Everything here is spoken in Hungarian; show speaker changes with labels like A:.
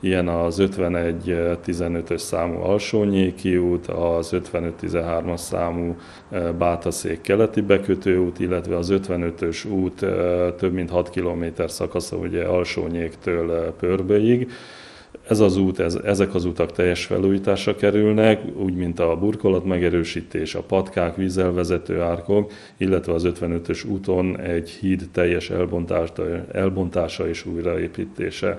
A: ilyen az 51-15-ös számú Alsónyéki út, az 55-13-as számú Bátaszék keleti bekötőút, illetve az 55-ös út több mint 6 km szakasza ugye Alsónyéktől Pörböig. Ez az út, ez, ezek az utak teljes felújításra kerülnek, úgy mint a burkolat megerősítés, a patkák, vízelvezető árkok, illetve az 55-ös úton egy híd teljes elbontása, elbontása és újraépítése.